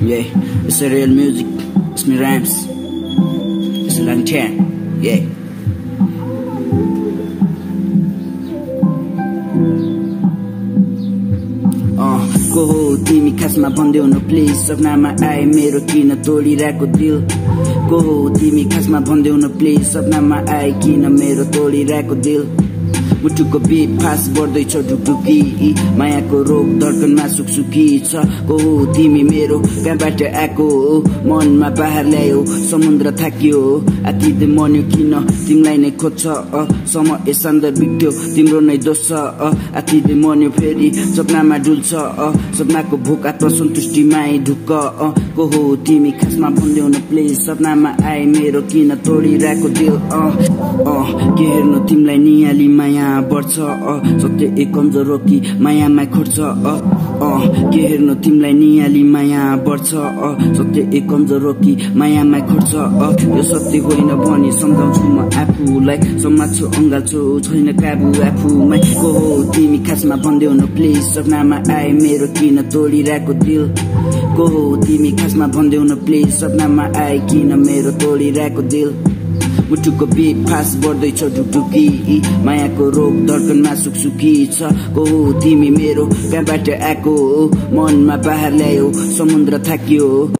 Yeah, it's a real music. It's me rhymes. It's a long time. Yeah. को तिमी खासमा भन्देऊ न please सपनामा आए मेरो किन तोडिरहेको दिल को हो तिमी खासमा भन्देऊ न प्लिज सपनामा आए किन मेरो तोडिरहेको दिल मुटुको बिट फास्ट बढ्दैछ ढुकढुकी मायाको रोग धर्कनमा सुखसुखी छ। को तिमी मेरो? कहाँबाट आएको मनमा बाहिर ल्यायो। समुद्र थाकियो। आतिदे मन्यो किन? तिमीलाई नै खोज्छ समय सान्दर बित्यो। तिम्रो नै दोष छ आतिदे मन्यो फेरि। सपनामा डुल्छ सपनाको भोक आत्मसन्तुष्टिमाई ढुक्क अ, को हो तिमी? खासमा भन्देऊ न प्लिज। सपनामा आए मेरो किन तोडिरहेको अ, के हेर्नु तिमीलाई निहाली माया बढ्छ सत्य एक कमजोर हो कि मायामा अ, के हेर्नु तिमीलाई निहाली माया बढ्छ सत्य एक कमजोर हो कि मायामा खोज्छ अ, यो सत्य होइन भनी सम्झाउँछु म आफूलाई। समात्छु अङ्गाल्छु छैन काबु आफूमै। को हो तिमी खासमा भन्देऊ न प्लिज सपनामा आए मेरो किन तोडिरहेको दिल? को हो तिमी खासमा भन्देऊ न प्लिज सपनामा आए किन मेरो तोडिरहेको दिल? मुटुको बिट फास्ट बढ्दैछ ढुकढुकी। मायाको रोग धर्कनमा सुखसुखी छ। को तिमी मेरो? कहाँबाट आएको मनमा बाहिर ल्यायो समुद्र थाकियो।